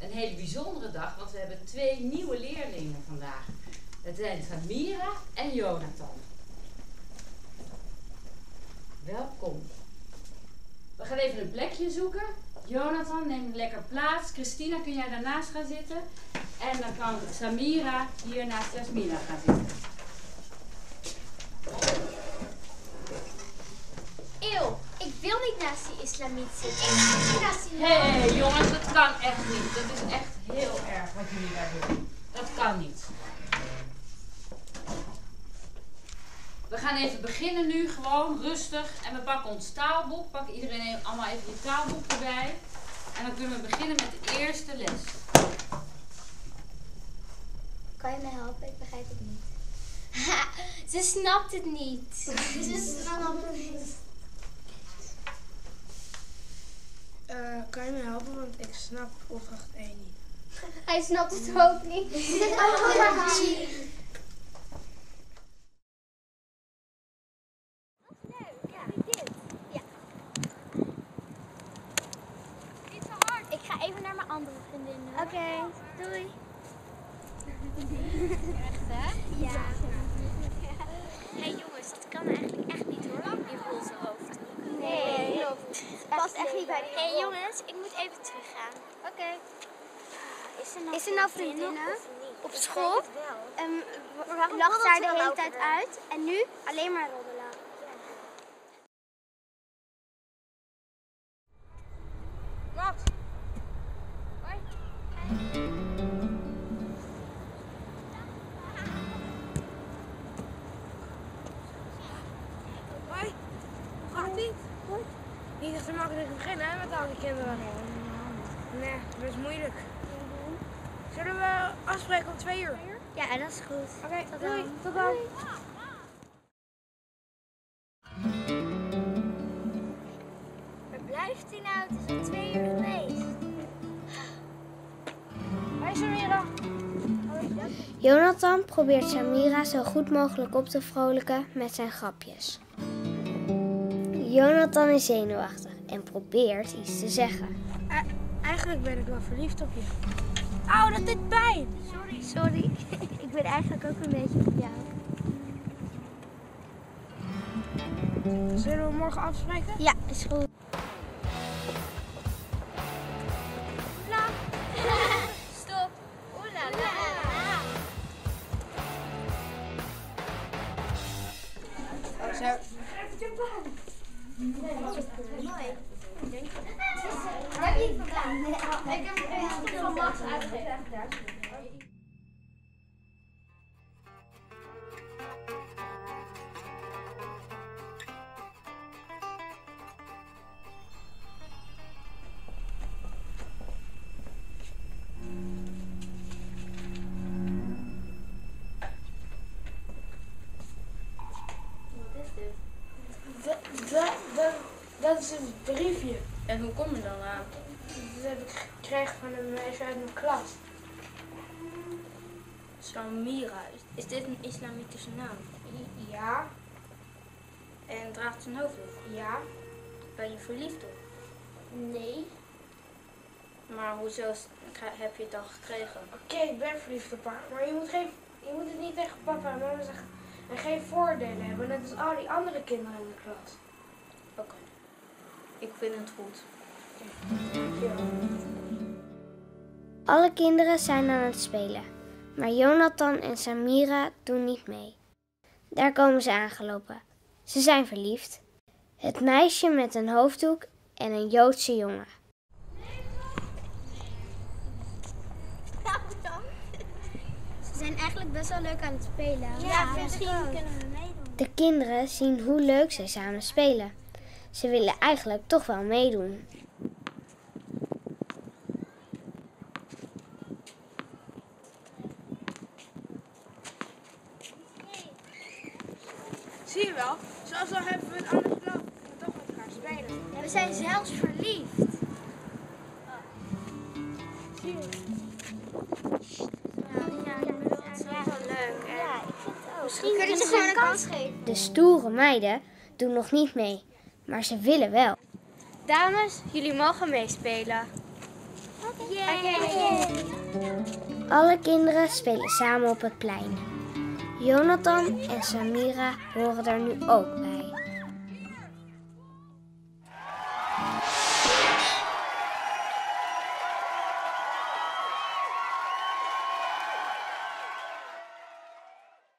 een hele bijzondere dag, want we hebben twee nieuwe leerlingen vandaag. Het zijn Samira en Jonathan. Welkom. We gaan even een plekje zoeken. Jonathan, neem lekker plaats. Christina, kun jij daarnaast gaan zitten? En dan kan Samira hier naast Jasmina gaan zitten. Die Hé hey, jongens, dat kan echt niet. Dat is echt heel erg wat jullie daar doen. Dat kan niet. We gaan even beginnen nu, gewoon rustig. En we pakken ons taalboek. Pak iedereen allemaal even je taalboek erbij. En dan kunnen we beginnen met de eerste les. Kan je me helpen? Ik begrijp het niet. Ha, ze snapt het niet. Ze snapt het niet. Eh, kan je me helpen, want ik snap opdracht 1 niet. Hij snapt het ook niet. Ik ga even naar mijn andere vriendinnen. Oké, doei. Echt hè? Ja. Hé hey jongens, dat kan eigenlijk echt niet hoor, die roze hoofd. Nee, het past echt niet bij die Hé hey, jongens, ik moet even Oké. Is er nou, Is er nou vriendinnen? Op school? Um, lag roddelt daar ze de hele tijd uit en nu alleen maar roddelen. Wat? Hoi. Hoe gaat het? Niet echt zo makkelijk beginnen hè, met al die kinderen. Nee, dat is moeilijk. Zullen we afspreken om twee uur? Ja, dat is goed. Oké, Tot doei. dan. Tot dan. Waar blijft hij nou? Het is al twee uur geweest. Hoi Samira. Jonathan probeert Samira zo goed mogelijk op te vrolijken met zijn grapjes. Jonathan is zenuwachtig en probeert iets te zeggen. Eh, eigenlijk ben ik wel verliefd op je. Auw, dat dit pijn. Sorry, sorry. Ik ben eigenlijk ook een beetje op jou. Zullen we morgen afspreken? Ja, is goed. Stop. Oeh la la. Oh, zo. Heb je het gedaan? Ik heb het van Max dat, dat is een briefje. En hoe kom je dan aan? Dat heb ik gekregen van een meisje uit mijn klas. Samira, is, dit een islamitische naam? Ja, En draagt ze een hoofddoek? ja, Ben je verliefd op? Nee. Maar hoezo heb je het dan gekregen? oké, ik ben verliefd op haar. Maar je moet, geen, je moet het niet tegen papa en mama zeggen. En geen voordelen hebben, net als al die andere kinderen in de klas. Oké. Ik vind het goed. Alle kinderen zijn aan het spelen, maar Jonathan en Samira doen niet mee. Daar komen ze aangelopen. Ze zijn verliefd. Het meisje met een hoofddoek en een Joodse jongen. Ze zijn eigenlijk best wel leuk aan het spelen. Ja, misschien kunnen we meedoen. De kinderen zien hoe leuk zij samen spelen. Ze willen eigenlijk toch wel meedoen. Zie je wel, zoals al hebben we het anders gelopen. We toch met elkaar spelen. We zijn zelfs verliefd. Zie je? Ja. Ja. Misschien kunnen ze gewoon een kans geven. De stoere meiden doen nog niet mee, maar ze willen wel. Dames, jullie mogen meespelen. Alle kinderen spelen samen op het plein. Jonathan en Samira horen er nu ook bij.